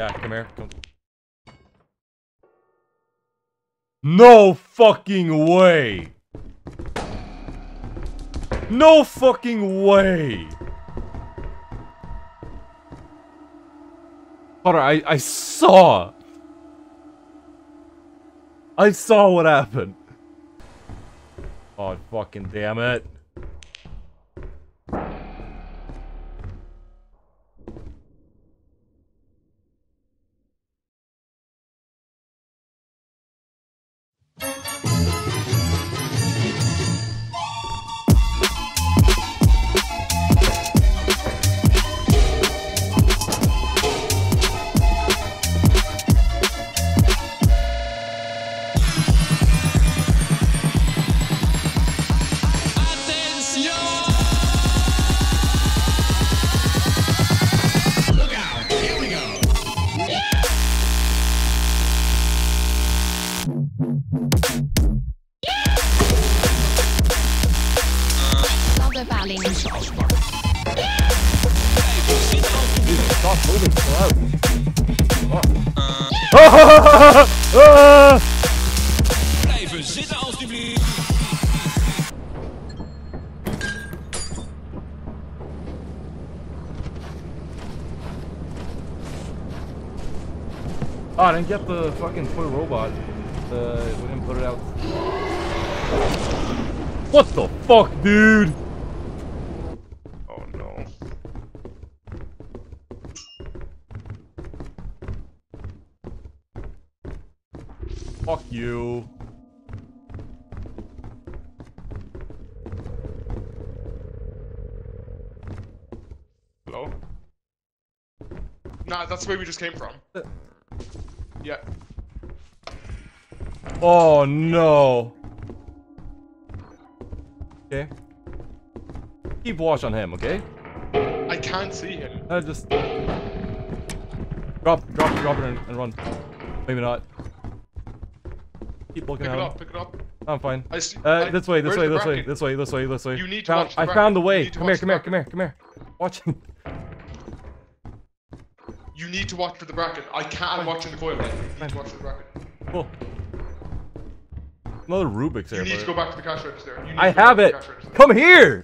Yeah, come here. Come. No fucking way! No fucking way! Connor, I, I saw! I saw what happened. Oh, fucking damn it. Blijven zitten alstublieft. Oh, I didn't get the fucking toy robot. Uh, we didn't put it out. What the fuck, dude? That's where we just came from. Yeah. Oh no. Okay. Keep watch on him, okay? I can't see him. Uh, just drop, drop, drop it and, and run. Maybe not. Keep looking Pick at it him. up, pick it up. I'm fine. I see. Uh, I- this way, this way, this way, bracken? this way, this way, this way. You need to found, watch I bracken. found the way. need to Come here, come here, come here, come here. Watch. Need to watch for the bracken. I can't. I'm watching the coil. You need to watch for the bracken. cool. Another Rubik's You here. need to go back to the cash register. You I have it. to the cash register. Come here.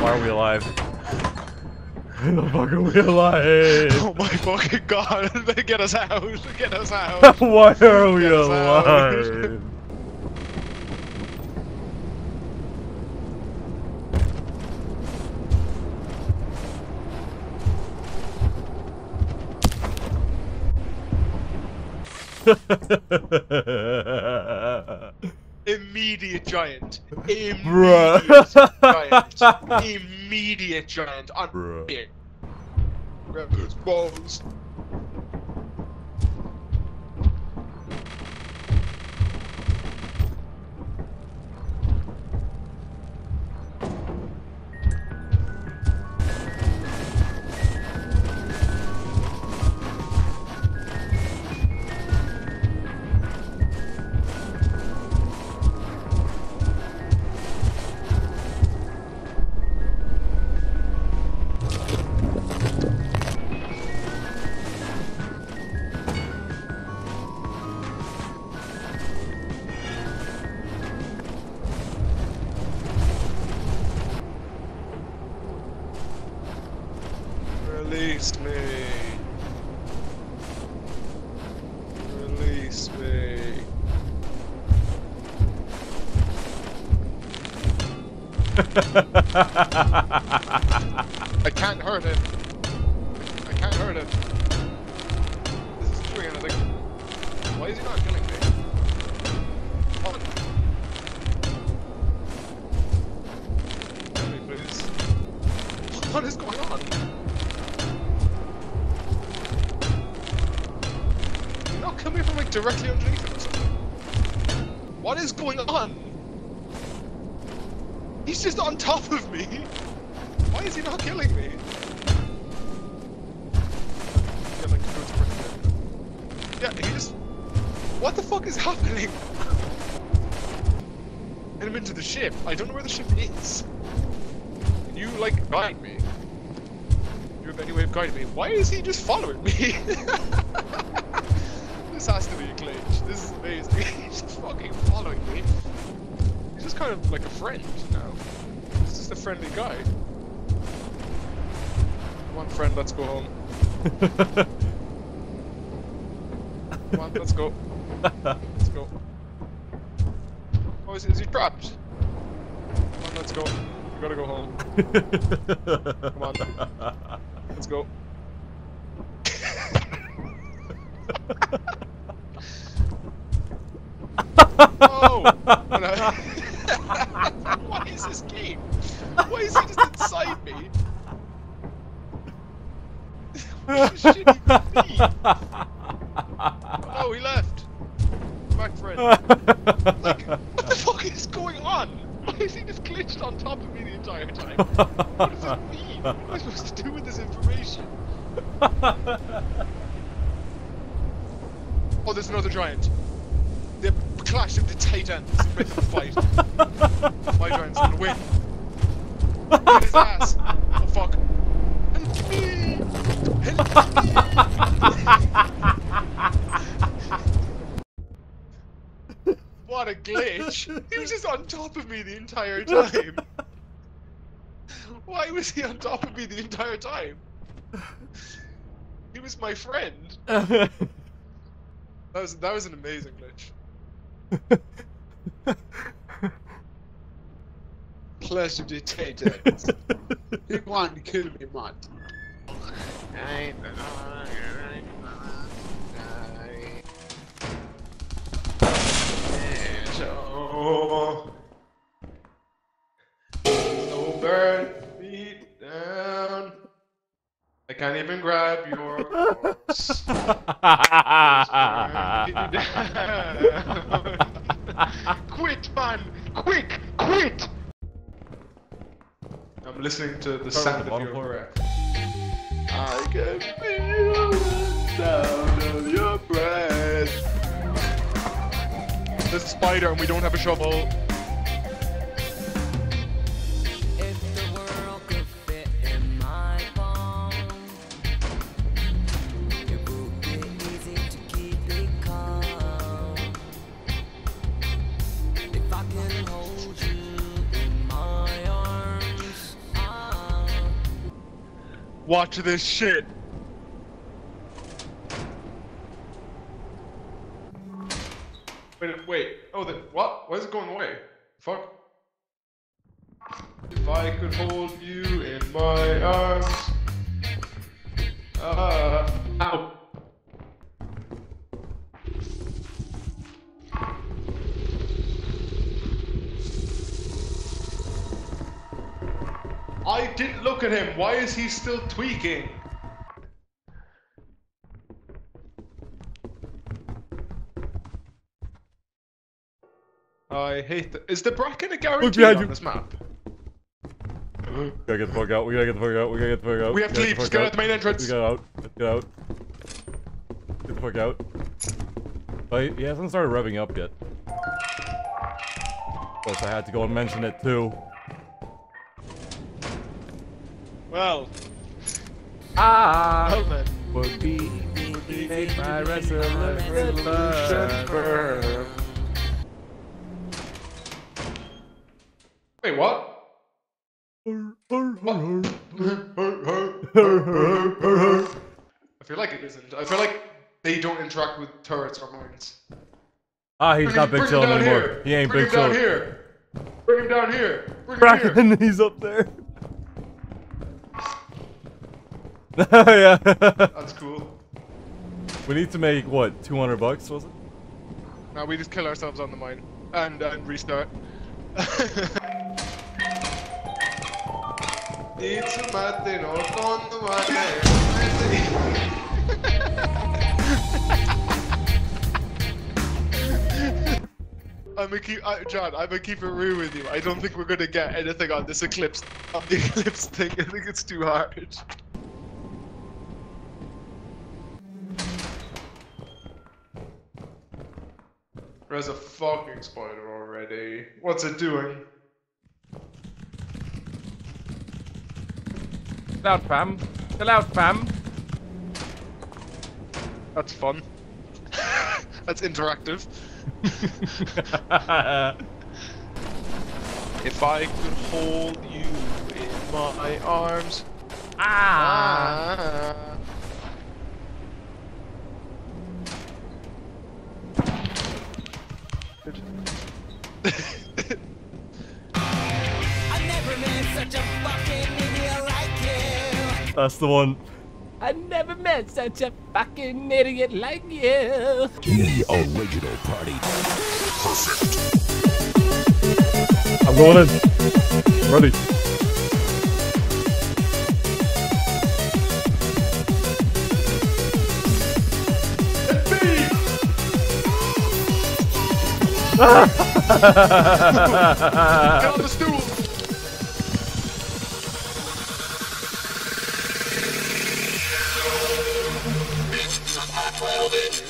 Why are we alive? The fuck are we alive? Oh my fucking god! They get us out! Get us out! Why are we Get us out. alive? Immediate giant. Immediate Bruh. giant. Immediate giant. On Bruh. Grab those balls. I can't hurt it. I can't hurt it. This is doing anything. Why is he not killing me? On. Kill me, please. What is going on? Coming from like directly underneath something. What is going on? He's just on top of me. Why is he not killing me? Yeah, like. Yeah, he just What the fuck is happening? And I'm into the ship. I don't know where the ship is. Can you like guide me? Do you have any way of guiding me? Why is he just following me? this has to be a glitch. This is amazing. He's just fucking following me. He's just kind of like a friend now. He's just a friendly guy. Come on, friend, let's go home. Come on, let's go. Let's go. Oh, is, is he trapped? Come on, let's go. We gotta go home. Come on. Let's go. Oh! What is this game? Why is he just inside me? Oh, he left. Back, friend. Like, what the fuck is going on? Why is he just glitched on top of me the entire time? What does it mean? What am I supposed to do with this information? Oh, there's another giant. The clash of the titans is ready to fight. My giant's gonna win. Win his ass. Oh fuck. Help me! What a glitch! He was just on top of me the entire time. Why was he on top of me the entire time? He was my friend. That was that was an amazing glitch. Clash of the Titans. You want to kill me, man. So, so burn can't even grab your corpse. quit, man! Quick! Quit! I'm listening to the sound of your breath. I can feel the sound of your breath. There's a spider and we don't have a shovel. Watch this shit. Wait, wait. Oh, the what? Why is it going away? Fuck. If I could hold you in my arms. Uh, ow. I didn't look at him. Why is he still tweaking? I hate the- Is the bracken a guarantee behind on you. this map? We gotta get the fuck out. We gotta get the fuck out. We gotta get the fuck out. We have to leave. Just get out the main entrance. Get out. Let's get out. Get the fuck out. He he hasn't started revving up yet. Of course I had to go and mention it too. Well, Ah! well then. Would be make my resolution Burn. Wait, what? I feel like it isn't. I feel like they don't interact with turrets or mines. Ah, he's Bring not him- big bring him down anymore. here. He ain't Bring big him down here. Bring him down here. Bring him here. Bracken, he's up there. Yeah. That's cool. we need to make what? 200 bucks, was it? Now we just kill ourselves on the mine and and restart. It's a mate, no tondo I'm gonna keep, uh, John. I'm gonna keep it real with you. I don't think we're gonna get anything on this eclipse, on the eclipse thing. I think it's too hard. There's a fucking spider already. What's it doing? Chill out, fam. Chill out, fam. That's fun. That's interactive. If I could hold you in my arms. Ah. I never met such a fucking idiot like you. That's the one. I never met such a fucking idiot like you. The original party. Perfect. I'm going in. Ready. Get on the stool! If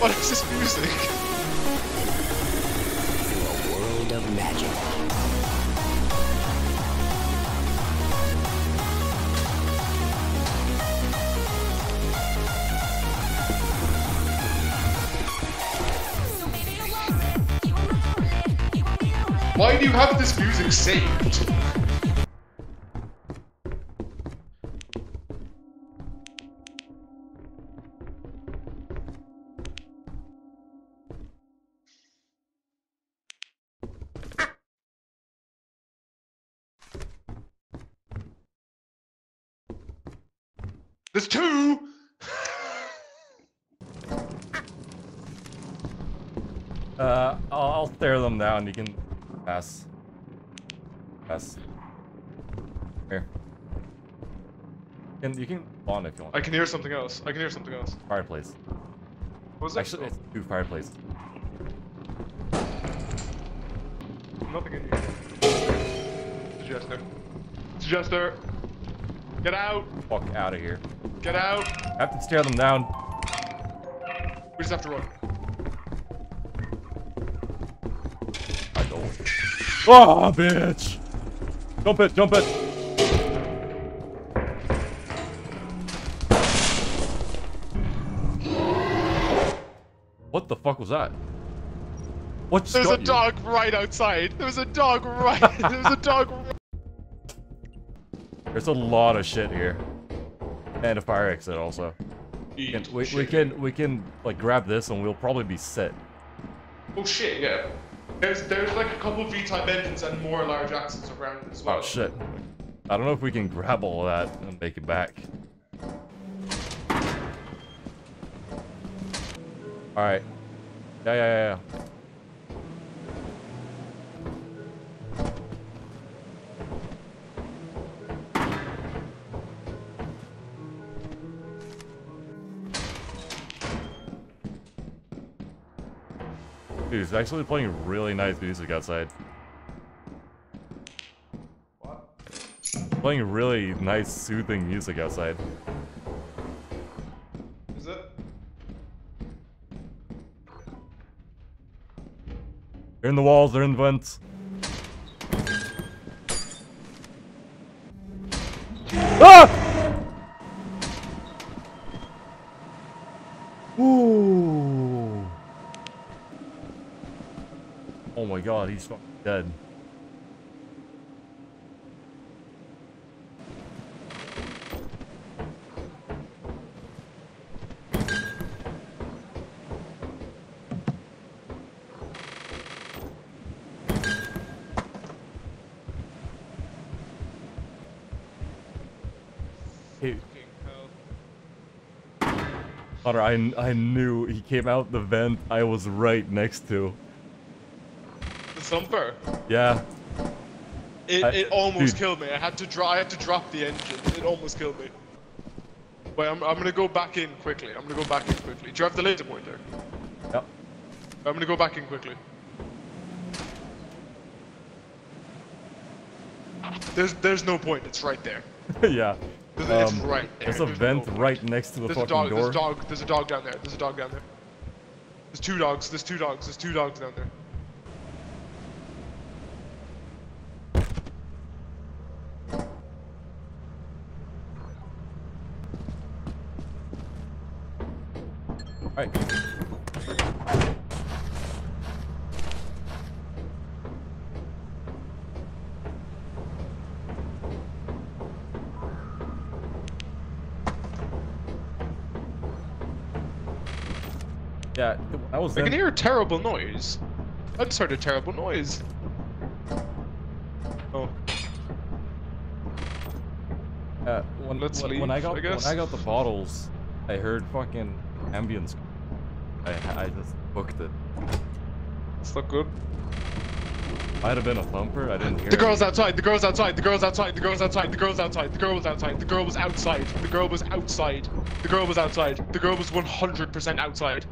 What is this music? A world of magic. Why do you have this music saved? There's two! Uh, I'll, I'll stare them down. You can pass. Pass. Here. You can, you can spawn if you want. I can hear something else. I can hear something else. Fireplace. What was that? Actually, it's two fireplaces. Nothing in here. Jester. Jester. Get out! Fuck out of here. Get out! I have to stare them down. We just have to run. I go. Oh, ah, bitch! Jump it, jump it! What the fuck was that? What There's a you? dog right outside. There's a dog right. There's a dog. Right. There's a lot of shit here. And a fire exit also. We can, we, we can we can like grab this and we'll probably be set. Oh shit! Yeah. There's there's like a couple of V-type engines and more large axes around as well. Oh shit. I don't know if we can grab all of that and make it back. Alright. Yeah, yeah, yeah, yeah. Dude, it's actually playing really nice music outside. Playing really nice, soothing music outside. Is it? They're in the walls, they're in the vents. Ah! my god, he's dead. I, I knew he came out the vent I was right next to. Thumper. Yeah. It, I- it almost dude. killed me. I had to draw. I had to drop the engine. It almost killed me. Wait, I'm, I'm gonna go back in quickly. I'm gonna go back in quickly. Do you have the laser pointer? Yep. I'm gonna go back in quickly. There's there's no point. It's right there. yeah. It's Um, right there. There's a no vent point. right next to the There's fucking dog. There's door. a dog. There's a dog down there. There's a dog down there. There's two dogs. There's two dogs. There's two dogs down there. Yeah, I was I can hear a terrible noise. I just heard a terrible noise. Oh, Uh, when, Let's when, when I got I when. I got the bottles, I heard fucking ambience. I I just booked it. it's not good. Might have been a thumper. I didn't hear. The girl's outside. The girl's outside. The girl's outside. The girl's outside. The girl's outside. The girl was outside. The girl was outside. The girl was outside. The girl was outside. The girl was outside. The girl was 100% outside.